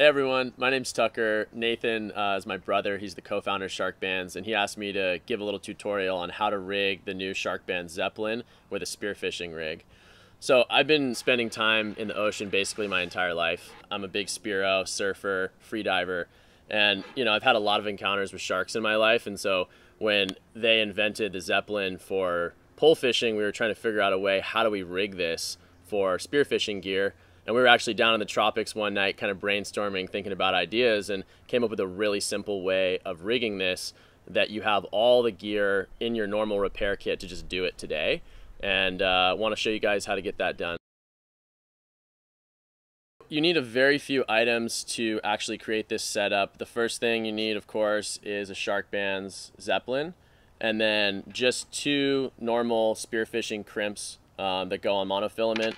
Hey everyone, my name's Tucker. Nathan uh, is my brother. He's the co-founder of Sharkbanz, and he asked me to give a little tutorial on how to rig the new Shark Band Zeppelin with a spearfishing rig. So I've been spending time in the ocean basically my entire life. I'm a big spearo, surfer, freediver, and you know I've had a lot of encounters with sharks in my life. And so when they invented the Zeppelin for pole fishing, we were trying to figure out a way how do we rig this for spearfishing gear and we were actually down in the tropics one night, kind of brainstorming, thinking about ideas, and came up with a really simple way of rigging this that you have all the gear in your normal repair kit to just do it today. And uh, want to show you guys how to get that done. You need a very few items to actually create this setup. The first thing you need, of course, is a Sharkbanz Zeppelin, and then just two normal spearfishing crimps um, that go on monofilament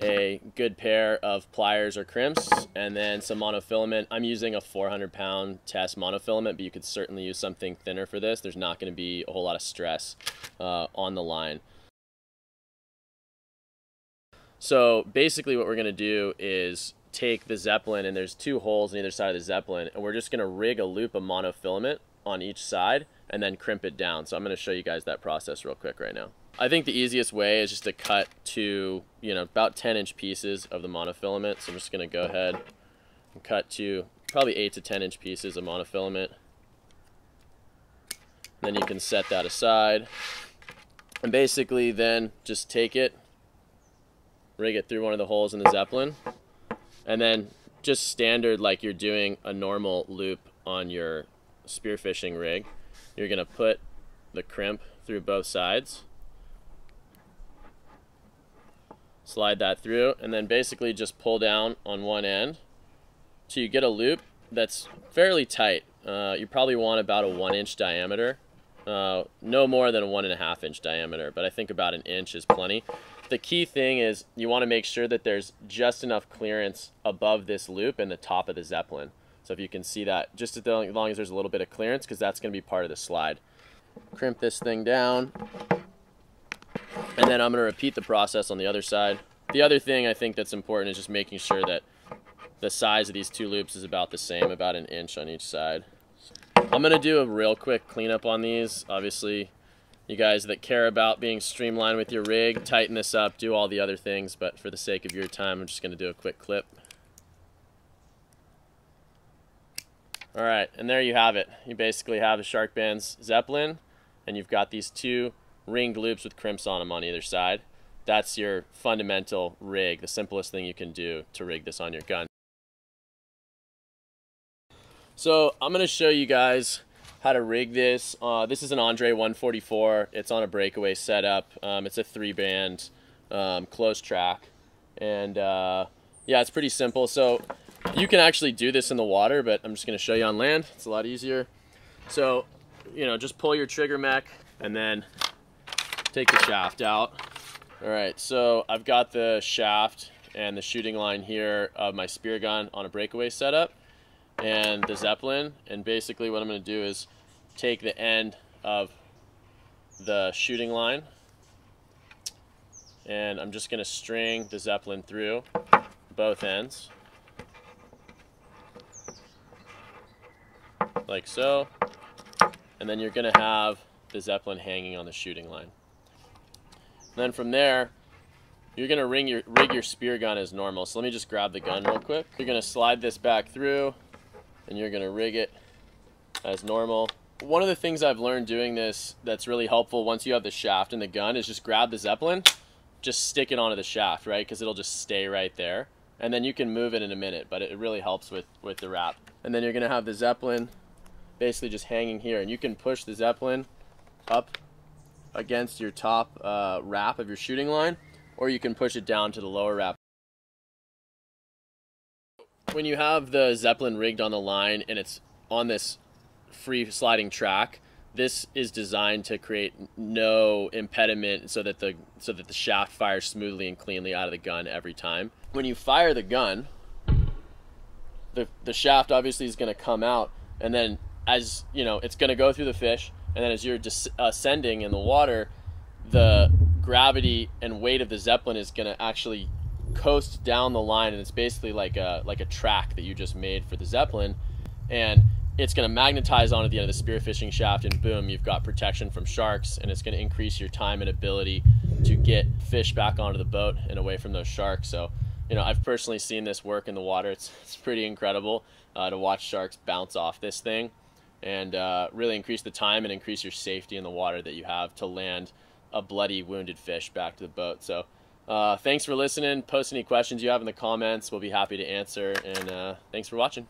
a good pair of pliers or crimps and then some monofilament. I'm using a 400 pound test monofilament, but you could certainly use something thinner for this. There's not going to be a whole lot of stress uh, on the line. So basically what we're going to do is take the Zeppelin and there's two holes on either side of the Zeppelin and we're just going to rig a loop of monofilament on each side and then crimp it down. So I'm going to show you guys that process real quick right now. I think the easiest way is just to cut to, you know, about 10 inch pieces of the monofilament. So I'm just going to go ahead and cut to probably 8 to 10 inch pieces of monofilament. Then you can set that aside. And basically then just take it, rig it through one of the holes in the Zeppelin, and then just standard like you're doing a normal loop on your spearfishing rig. You're going to put the crimp through both sides slide that through, and then basically just pull down on one end so you get a loop that's fairly tight. Uh, you probably want about a one inch diameter, uh, no more than a one and a half inch diameter, but I think about an inch is plenty. The key thing is you want to make sure that there's just enough clearance above this loop and the top of the Zeppelin. So if you can see that, just as long as there's a little bit of clearance, because that's going to be part of the slide. Crimp this thing down, and then I'm going to repeat the process on the other side. The other thing I think that's important is just making sure that the size of these two loops is about the same, about an inch on each side. I'm going to do a real quick cleanup on these. Obviously, you guys that care about being streamlined with your rig, tighten this up, do all the other things, but for the sake of your time, I'm just going to do a quick clip. All right, and there you have it. You basically have a Sharkbanz Zeppelin, and you've got these two ringed loops with crimps on them on either side. That's your fundamental rig, the simplest thing you can do to rig this on your gun. So I'm going to show you guys how to rig this. Uh, this is an Andre 144. It's on a breakaway setup. Um, it's a three band um, closed track. And uh, yeah, it's pretty simple. So you can actually do this in the water, but I'm just going to show you on land. It's a lot easier. So, you know, just pull your trigger mech and then take the shaft out. All right, so I've got the shaft and the shooting line here of my spear gun on a breakaway setup and the Zeppelin. And basically what I'm gonna do is take the end of the shooting line and I'm just gonna string the Zeppelin through both ends. Like so. And then you're gonna have the Zeppelin hanging on the shooting line. And then from there, you're gonna ring your, rig your spear gun as normal. So let me just grab the gun real quick. You're gonna slide this back through and you're gonna rig it as normal. One of the things I've learned doing this that's really helpful once you have the shaft and the gun is just grab the Zeppelin, just stick it onto the shaft, right? Because it'll just stay right there. And then you can move it in a minute, but it really helps with, with the wrap. And then you're gonna have the Zeppelin basically just hanging here. And you can push the Zeppelin up against your top uh, wrap of your shooting line, or you can push it down to the lower wrap. When you have the Zeppelin rigged on the line and it's on this free sliding track, this is designed to create no impediment so that the so that the shaft fires smoothly and cleanly out of the gun every time. When you fire the gun, the the shaft obviously is going to come out and then as you know, it's going to go through the fish and then as you're ascending in the water, the gravity and weight of the zeppelin is going to actually coast down the line, and it's basically like a like a track that you just made for the zeppelin, and it's going to magnetize onto the end of the spearfishing shaft, and boom, you've got protection from sharks, and it's going to increase your time and ability to get fish back onto the boat and away from those sharks. So, you know, I've personally seen this work in the water. It's it's pretty incredible uh, to watch sharks bounce off this thing, and uh, really increase the time and increase your safety in the water that you have to land a bloody wounded fish back to the boat. So. Uh, thanks for listening. Post any questions you have in the comments. We'll be happy to answer. And uh, thanks for watching.